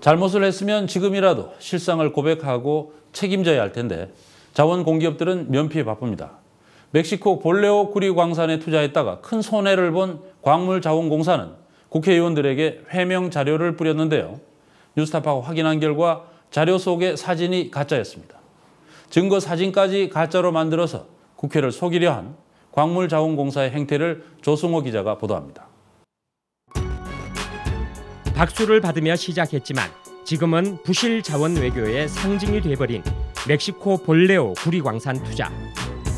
잘못을 했으면 지금이라도 실상을 고백하고 책임져야 할 텐데 자원 공기업들은 면피에 바쁩니다. 멕시코 볼레오 구리 광산에 투자했다가 큰 손해를 본 광물자원공사는 국회의원들에게 회명 자료를 뿌렸는데요. 뉴스타파가 확인한 결과 자료 속의 사진이 가짜였습니다. 증거 사진까지 가짜로 만들어서 국회를 속이려 한 광물자원공사의 행태를 조승호 기자가 보도합니다. 박수를 받으며 시작했지만 지금은 부실 자원 외교의 상징이 돼버린 멕시코 볼레오 구리광산 투자.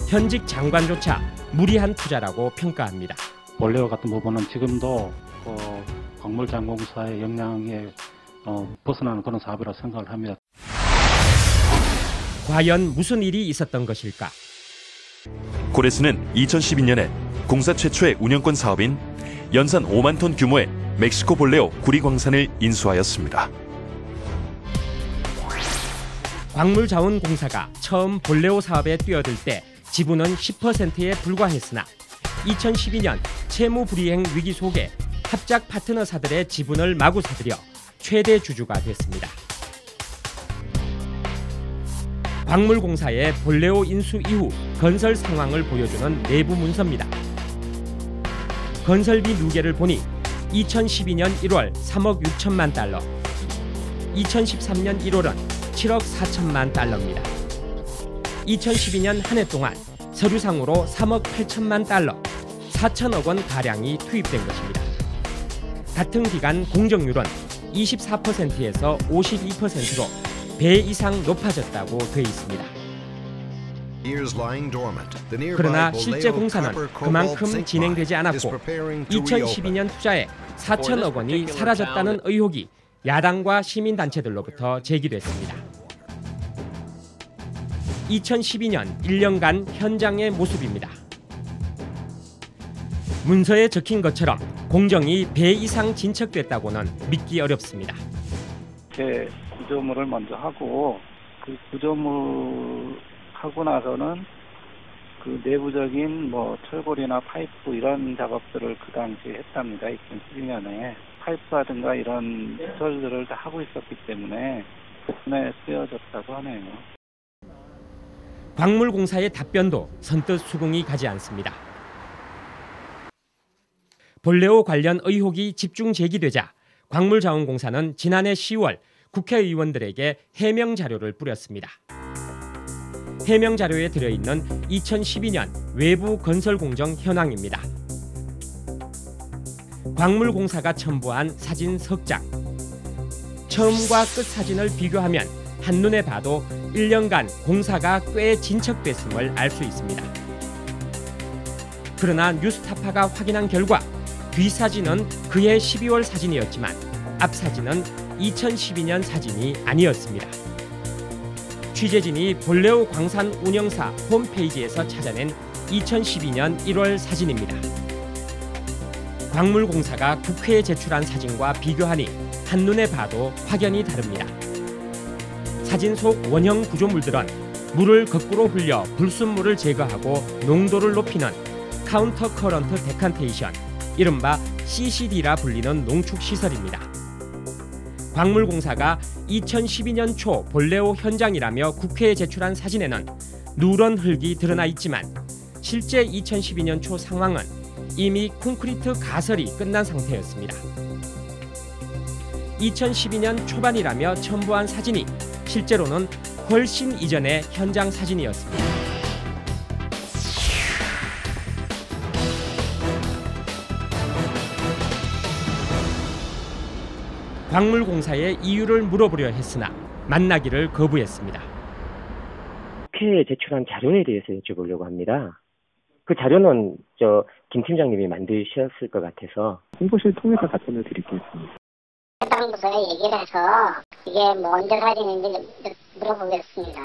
현직 장관조차 무리한 투자라고 평가합니다. 볼레오 같은 부분은 지금도 어, 광물장공사의 역량에 어, 벗어나는 그런 사업이라고 생각을 합니다. 과연 무슨 일이 있었던 것일까? 고레스는 2012년에 공사 최초의 운영권 사업인 연산 5만 톤 규모의 멕시코 볼레오 구리광산을 인수하였습니다. 광물자원공사가 처음 볼레오 사업에 뛰어들 때 지분은 10%에 불과했으나 2012년 채무 불이행 위기 속에 합작 파트너사들의 지분을 마구 사들여 최대 주주가 됐습니다. 광물공사의 볼레오 인수 이후 건설 상황을 보여주는 내부 문서입니다. 건설비 누계를 보니 2012년 1월 3억 6천만 달러, 2013년 1월은 7억 4천만 달러입니다. 2012년 한 해 동안 서류상으로 3억 8천만 달러, 4천억 원 가량이 투입된 것입니다. 같은 기간 공정률은 24%에서 52%로 배 이상 높아졌다고 돼 있습니다. 그러나 실제 공사는 그만큼 진행되지 않았고 2012년 투자에 4천억 원이 사라졌다는 의혹이 야당과 시민단체들로부터 제기됐습니다. 2012년 1년간 현장의 모습입니다. 문서에 적힌 것처럼 공정이 배 이상 진척됐다고는 믿기 어렵습니다. 제 구조물을 먼저 하고 그 구조물 하고 나서는 그 내부적인 뭐 철골이나 파이프 이런 작업들을 그 당시에 했답니다. 2012년에 파이프라든가 이런 시설들을 다 하고 있었기 때문에 손에 쓰여졌다고 하네요. 광물공사의 답변도 선뜻 수긍이 가지 않습니다. 볼레오 관련 의혹이 집중 제기되자 광물자원공사는 지난해 10월 국회의원들에게 해명 자료를 뿌렸습니다. 해명 자료에 들어있는 2012년 외부 건설 공정 현황입니다. 광물공사가 첨부한 사진 석 장. 처음과 끝 사진을 비교하면 한눈에 봐도 1년간 공사가 꽤 진척됐음을 알 수 있습니다. 그러나 뉴스타파가 확인한 결과 뒷사진은 그해 12월 사진이었지만 앞 사진은 2012년 사진이 아니었습니다. 취재진이 볼레오 광산 운영사 홈페이지에서 찾아낸 2012년 1월 사진입니다. 광물공사가 국회에 제출한 사진과 비교하니 한눈에 봐도 확연히 다릅니다. 사진 속 원형 구조물들은 물을 거꾸로 흘려 불순물을 제거하고 농도를 높이는 counter current decantation, 이른바 CCD라 불리는 농축 시설입니다. 광물공사가 2012년 초 볼레오 현장이라며 국회에 제출한 사진에는 누런 흙이 드러나 있지만 실제 2012년 초 상황은 이미 콘크리트 가설이 끝난 상태였습니다. 2012년 초반이라며 첨부한 사진이 실제로는 훨씬 이전의 현장 사진이었습니다. 광물공사에 이유를 물어보려 했으나 만나기를 거부했습니다. 국회에 제출한 자료에 대해서 여쭤보려고 합니다. 그 자료는 저 김 팀장님이 만드셨을 것 같아서 홍보실 통해서 답변을 드리겠습니다. 해당 부서에 얘기를 해서 이게 뭐 언제 사진인지 물어보겠습니다.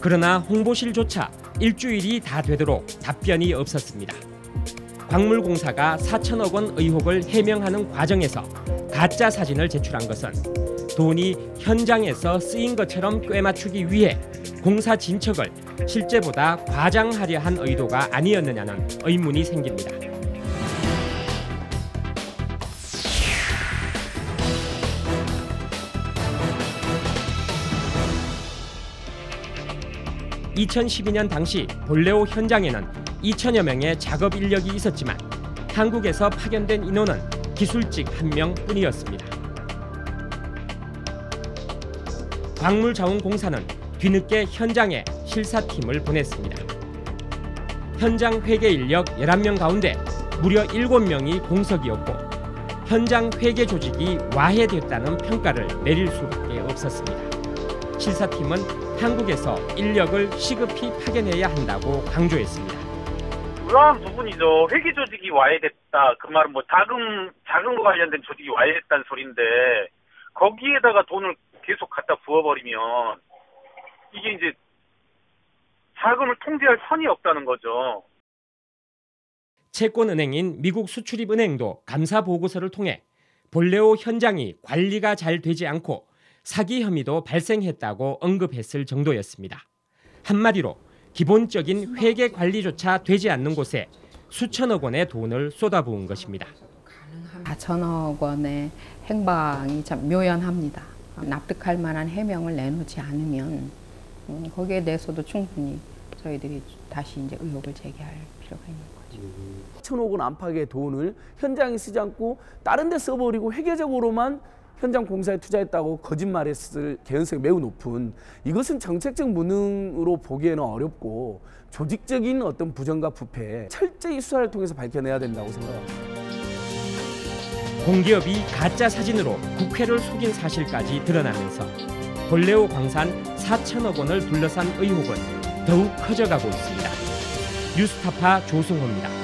그러나 홍보실조차 일주일이 다 되도록 답변이 없었습니다. 광물공사가 4천억 원 의혹을 해명하는 과정에서 가짜 사진을 제출한 것은 돈이 현장에서 쓰인 것처럼 꿰맞추기 위해 공사 진척을 실제보다 과장하려 한 의도가 아니었느냐는 의문이 생깁니다. (2012년) 당시 볼레오 현장에는 2천여 명의 작업 인력이 있었지만 한국에서 파견된 인원은 기술직 한 명뿐이었습니다. 광물자원공사는 뒤늦게 현장에 실사팀을 보냈습니다. 현장 회계 인력 11명 가운데 무려 7명이 공석이었고 현장 회계 조직이 와해됐다는 평가를 내릴 수밖에 없었습니다. 실사팀은 한국에서 인력을 시급히 파견해야 한다고 강조했습니다. 의아한 부분이죠. 회계 조직이 와해됐다. 그 말은 뭐 자금 자금과 관련된 조직이 와해됐다는 소리인데 거기에다가 돈을 계속 갖다 부어버리면 이게 이제 자금을 통제할 선이 없다는 거죠. 채권은행인 미국 수출입은행도 감사 보고서를 통해 볼레오 현장이 관리가 잘 되지 않고 사기 혐의도 발생했다고 언급했을 정도였습니다. 한마디로 기본적인 회계 관리조차 되지 않는 곳에 수천억 원의 돈을 쏟아부은 것입니다. 4천억 원의 행방이 참 묘연합니다. 납득할 만한 해명을 내놓지 않으면 음, 거기에 대해서도 충분히 저희들이 다시 이제 의혹을 제기할 필요가 있는 거죠. 천억 원 안팎의 돈을 현장에 쓰지 않고 다른 데 써버리고 회계적으로만 현장 공사에 투자했다고 거짓말했을 개연성이 매우 높은 이것은 정책적 무능으로 보기에는 어렵고 조직적인 어떤 부정과 부패 철저히 수사를 통해서 밝혀내야 된다고 생각합니다. 공기업이 가짜 사진으로 국회를 속인 사실까지 드러나면서 볼레오 광산 4천억 원을 둘러싼 의혹은 더욱 커져가고 있습니다. 뉴스타파 조승호입니다.